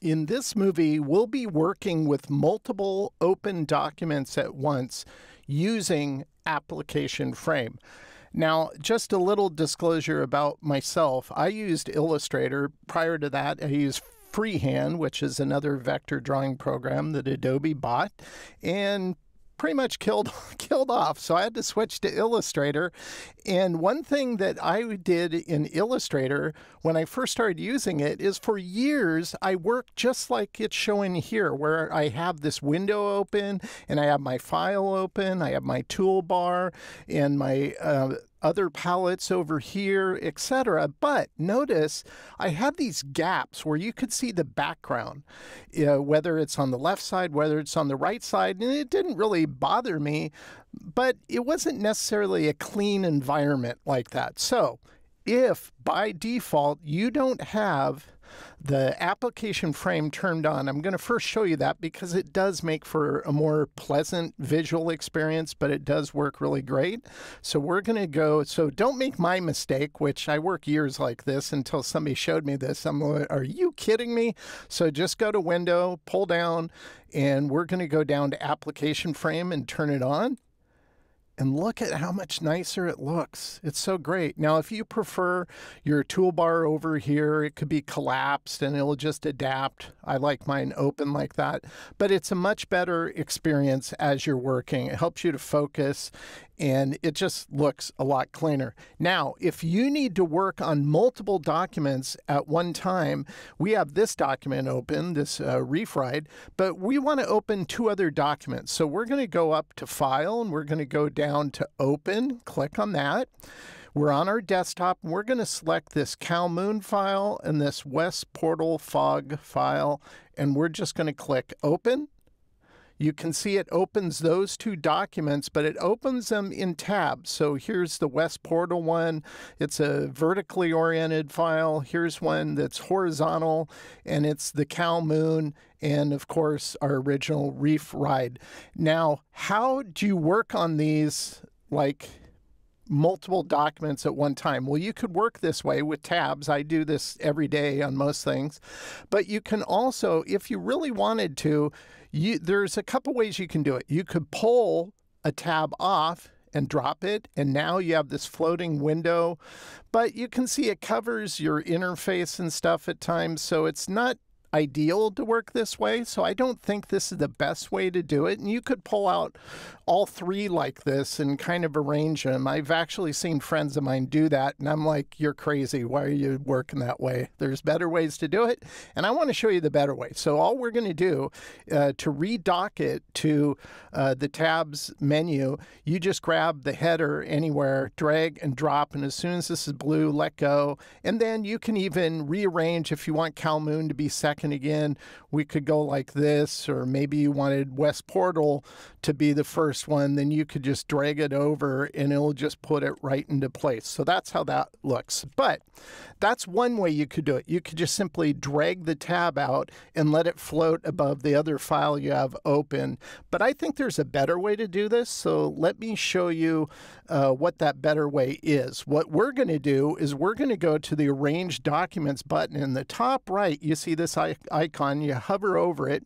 in this movie, we'll be working with multiple open documents at once using application frame. Now, just a little disclosure about myself. I used Illustrator. Prior to that, I used Freehand, which is another vector drawing program that Adobe bought. And pretty much killed killed off. So I had to switch to Illustrator. And one thing that I did in Illustrator when I first started using it is for years I worked just like it's showing here, where I have this window open and I have my file open, I have my toolbar and my uh, other palettes over here, etc. But notice I have these gaps where you could see the background, you know, whether it's on the left side, whether it's on the right side, and it didn't really bother me, but it wasn't necessarily a clean environment like that. So if by default you don't have the application frame turned on. I'm going to first show you that because it does make for a more pleasant visual experience, but it does work really great. So we're going to go, so don't make my mistake, which I work years like this until somebody showed me this. I'm like, are you kidding me? So just go to window, pull down, and we're going to go down to application frame and turn it on and look at how much nicer it looks. It's so great. Now, if you prefer your toolbar over here, it could be collapsed and it'll just adapt. I like mine open like that, but it's a much better experience as you're working. It helps you to focus and it just looks a lot cleaner. Now, if you need to work on multiple documents at one time, we have this document open, this uh, ReefRide, but we want to open two other documents. So we're going to go up to File and we're going to go down to Open, click on that. We're on our desktop. And we're going to select this CalMoon file and this West Portal Fog file, and we're just going to click Open you can see it opens those two documents, but it opens them in tabs. So here's the West Portal one. It's a vertically oriented file. Here's one that's horizontal, and it's the cow CalMoon and of course our original reef ride. Now, how do you work on these like multiple documents at one time. Well, you could work this way with tabs. I do this every day on most things. But you can also, if you really wanted to, you, there's a couple ways you can do it. You could pull a tab off and drop it, and now you have this floating window. But you can see it covers your interface and stuff at times, so it's not ideal to work this way. So I don't think this is the best way to do it. And you could pull out all three like this and kind of arrange them. I've actually seen friends of mine do that. And I'm like, you're crazy. Why are you working that way? There's better ways to do it. And I want to show you the better way. So all we're going to do uh, to redock it to uh, the tabs menu, you just grab the header anywhere, drag and drop. And as soon as this is blue, let go. And then you can even rearrange if you want CalMoon to be second second again, we could go like this, or maybe you wanted West Portal to be the first one, then you could just drag it over and it'll just put it right into place. So that's how that looks. But that's one way you could do it. You could just simply drag the tab out and let it float above the other file you have open. But I think there's a better way to do this. So let me show you uh, what that better way is. What we're going to do is we're going to go to the Arrange Documents button. In the top right, you see this icon. You hover over it.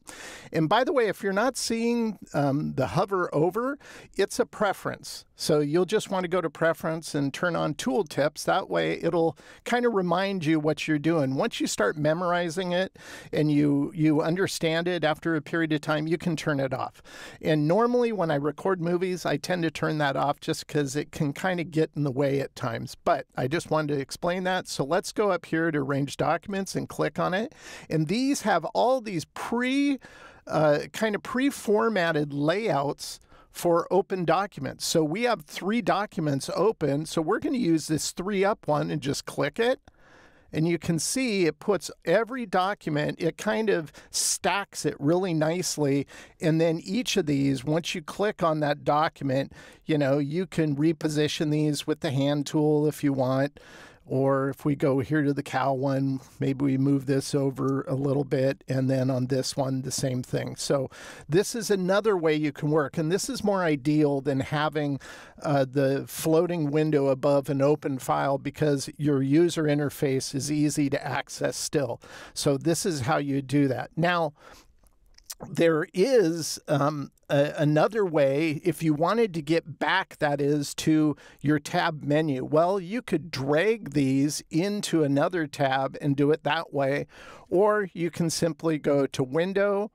And by the way, if you're not seeing um, the hover over, it's a preference. So you'll just want to go to preference and turn on tooltips. That way it'll kind of remind you what you're doing. Once you start memorizing it and you, you understand it after a period of time, you can turn it off. And normally when I record movies, I tend to turn that off just because it can kind of get in the way at times. But I just wanted to explain that. So let's go up here to arrange documents and click on it. And these have all these pre uh, kind of pre-formatted layouts for open documents. So we have three documents open. So we're going to use this three up one and just click it. And you can see it puts every document, it kind of stacks it really nicely. And then each of these, once you click on that document, you know, you can reposition these with the hand tool if you want Or if we go here to the cow one, maybe we move this over a little bit. And then on this one, the same thing. So this is another way you can work. And this is more ideal than having uh, the floating window above an open file because your user interface is easy to access still. So this is how you do that. Now, there is um, a, another way if you wanted to get back that is to your tab menu. Well you could drag these into another tab and do it that way or you can simply go to window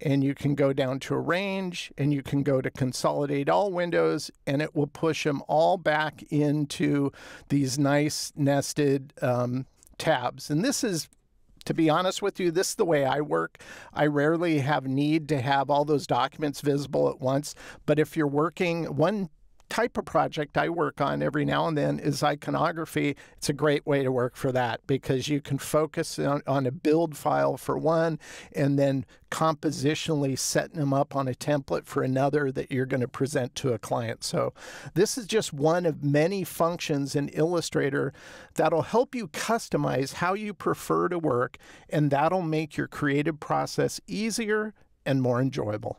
and you can go down to arrange and you can go to consolidate all windows and it will push them all back into these nice nested um, tabs. And this is to be honest with you, this is the way I work. I rarely have need to have all those documents visible at once. But if you're working, one type of project I work on every now and then is iconography. It's a great way to work for that because you can focus on, on, a build file for one and then compositionally setting them up on a template for another that you're going to present to a client. So this is just one of many functions in Illustrator that'll help you customize how you prefer to work and that'll make your creative process easier and more enjoyable.